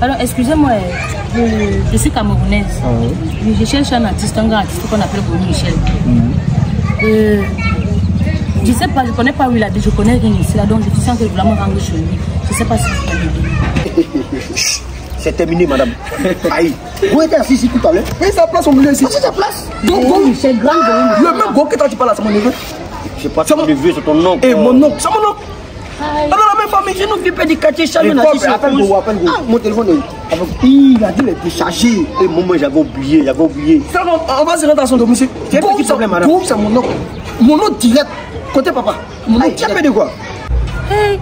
Alors, excusez-moi, je, je suis camerounaise. Je, je cherche un artiste, un grand artiste qu'on appelle Bono Michel. Euh, je sais pas, je connais pas où il a dit, je connais rien ici, là, donc je sens que je dois me rendre chez lui. Je sais pas si vous pouvez. C'est terminé, madame. Aïe. Vous étiez assis ici tout à l'heure. Et sa place au milieu ici. C'est sa place. Donc, Michel, grand le même gros que toi tu parles là, c'est mon neveu. Je sais pas C'est mon- neveu, c'est ton oncle. Et mon oncle, c'est mon oncle. Aïe. Dans la même famille, je nous fais du quartier, Et chacun quoi, a ses appelle choses. Go, appelle Go. Mon téléphone est. Il a dit les décharger. Et moi, j'avais oublié, j'avais oublié. Ça, on on va se rendre à son domicile. Petit problème, madame c'est mon oncle. Mon oncle direct. Côté papa. Mon fait direct. de quoi? Hey,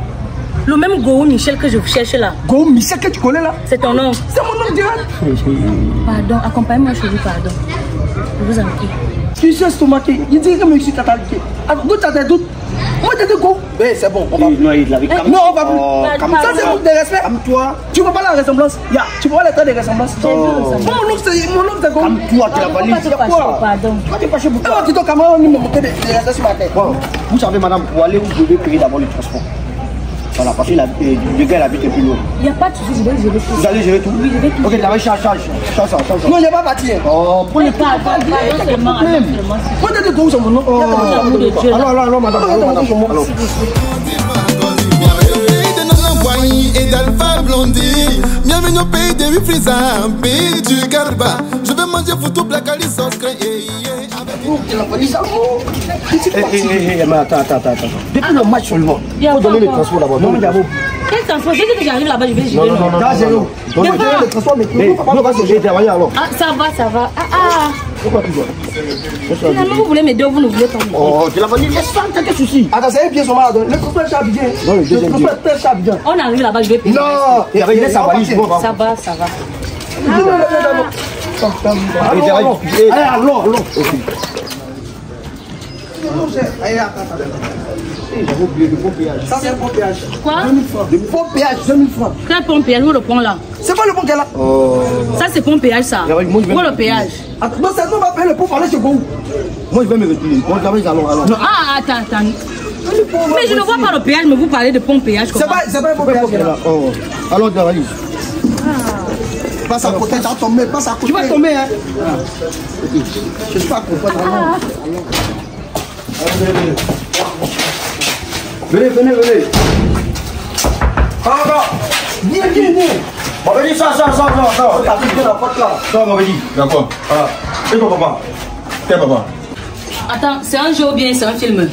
le même Go Michel que je cherche là, Gros, Michel que tu connais là? c'est ton nom. C'est mon oncle direct. Pardon, accompagne-moi chez lui, pardon. Je vous en prie. Tu sais, stomaqué. Il dit que je suis tataliqué. Alors, d'où t'as des doutes Moi, dit go. Mais c'est bon, on va. Non, il l'avait. Non, on va plus. Oh. Ça, c'est manque de respect. Calme-toi. Tu vois pas la ressemblance? Ya, Tu vois traits de ressemblance? Mon oncle, c'est mon oncle, c'est comme. Calme-toi, tu l'as Pardon, valise. pas te C'est quoi pardon. Tu es fâché pour Eh, quoi tu t'en camarade, on me monter des restes sur ma tête. Bon, vous savez, madame, pour aller où vous devez payer d'abord le transport. Voilà, parce que la- euh, le gars, il habite peu loin. Il n'y a pas de souci, je vais gérer tout. Vous allez gérer tout Oui, je vais tout Ok, là, charge, charge. Non, il n'y a pas parti. hein. Oh, prenez pardon, pardon seulement, dit go, c'est mon nom. Oh, alors, alors, alors, madame, alors, madame, Blondie. Bienvenue au pays de Wifriza, pays du Garba. Je vais manger foutu eh, eh, oh. Eh, eh, eh, eh, mais attends, attends, attends, attends. Depuis le match seulement, Il y a il faut donner le transport d'abord. Non, mais d'abord. Quel transport Dès que j'arrive là-bas, je vais Non, gérer. non, non, non. Le transport, mais Eh, tout. alors. Ah, ça va, ça va. Ah, ah. Pourquoi tu dois Finalement, vous voulez m'aider ou vous ne voulez pas m'aider Oh, tu l'as vendu, laisse ça, t'as quel souci Attends, c'est bien son malade. Le transport est Abidjan. Non, le deuxième Le transport est Abidjan. On arrive là-bas, je vais payer. Non. Et avec laisse sa valise. Ça va, ça va. Non, non, non, non, non. Et t'as Allons, eh, attends, attends. J'avais oublié le bon péage. Ça, c'est un bon péage. Quoi 2000 francs. Le bon péage, 2000 francs. Quel pont péage Où le pont là C'est pas le bon qu'elle a. Oh, Ça, c'est pont péage, ça. Où le péage non, c'est nous, on va payer le pour aller chez Gou. moi, je vais me retirer. Moi, j'avais allons, allons. Ah, attends, attends. Mais je ne vois pas le péage, mais vous parlez de pont péage. C'est pas, c'est pas un bon péage. Oh, allons, ta valise. Passe à côté, tu vas passe à côté. Tu vas tomber, hein Je suis pas content. Venez, venez, venez. Ah, non. Viens, viens, viens. Bon, vas-y, ça, ça, ça, ça, ça. T'as la porte là. Ça, mon petit. D'accord. Ah, et ton papa Quel papa? Attends, c'est un jeu ou bien c'est un film?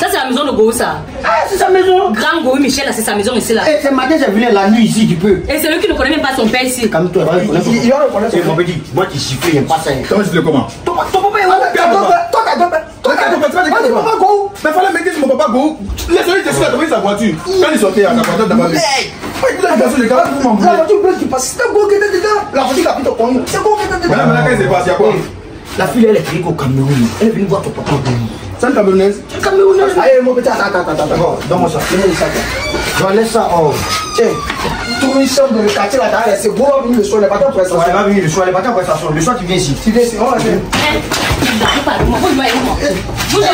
Ça, c'est la maison de Gou, ça. Ah, c'est sa maison. Grand Gou Michel, là, c'est sa maison ici, là. Eh, ce matin, j'ai venu la nuit ici, tu peux. Et c'est lui qui ne connaît même pas son père ici. Calme-toi, va, Il- il- il va reconnaître son Eh, mon petit, moi, tu siffles, il n'y a pas ça. Comment tu le comment Ton papa est où? Toi, t'as deux pères. Toi, t'es pas Gou. Mais fallait me dire mon papa go. Laisse-le, je suis à trouver sa voiture. Quand il sortait à la voiture d'abord. Hey. Les gars, vous m'en La voiture bleue qui passe, c'est qui était dedans. La voiture qui a pris ton c'est qui était Madame, dedans. là, qu'est-ce qui se passe Il y a quoi? La fille, elle est criée au Cameroun. Elle est venue voir ton papa au Cameroun. C'est une camerounaise. Camerounaise. Allez, mon petit, attends, attends, attends, ça. Non, laisse ça, oh. Tiens, trouve une chambre dans le quartier là, t'as c'est venir le soir, les patins pour Ouais, va venir le soir, en prestation. Le soir, tu viens ici. Tu viens ici, on va pas. Vous avec moi. Vous pas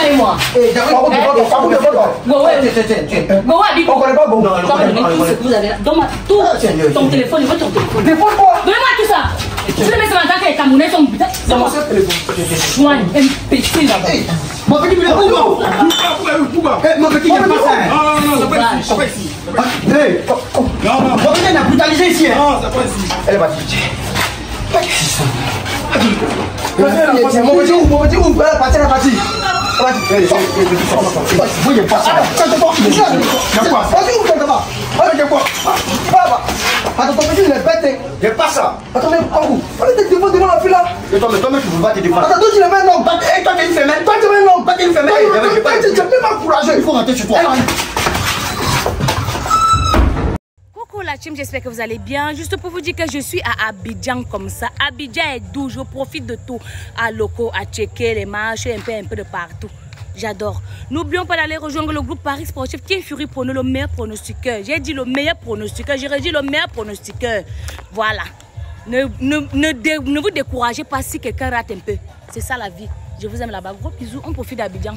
pas, avez là. Donne-moi tout. Ton téléphone. Dépose-toi. Donnez-moi tout ça. Je vais mettre ça dans les Camerounais sont putain. Donne-moi ce téléphone. Soigne, imbécile là-bas. Mon petit, il est Pourquoi Eh, mon petit, il a pas ça. hein. Non, non, non, c'est pas ici. C'est pas ici. Non, non. Mon petit, il a brutalisé ici. hein. Non, c'est pas ici. Elle est partie. Mon petit, ouvre, mon petit, ouvre, elle est partie, elle est partie. Eh, eh, eh, petit, sors, sors, sors. Vous, il n'y a pas ça. Attends, hein. Pas mais. Et toi, mais tu ne peux pas te défendre. Attends, toi, tu le mets non. Eh, toi, tu es une femelle. Toi, tu le mets non. Toi, tu es une femelle. Eh, je vais pas- es même encouragé. Il faut rentrer chez toi. Coucou la team, j'espère que vous allez bien. Juste pour vous dire que je suis à Abidjan comme ça. Abidjan est doux, je profite de tout. À locaux, à checker les marches, un peu, un peu de partout. J'adore. N'oublions pas d'aller rejoindre le groupe Paris Sportif qui est Fury Prono, le meilleur pronostiqueur. J'ai dit le meilleur pronostiqueur, j'ai dit le meilleur pronostiqueur. Voilà. Ne, ne, ne, ne vous découragez pas si quelqu'un rate un peu. C'est ça la vie. Je vous aime là-bas. Gros bisous, on profite d'Abidjan.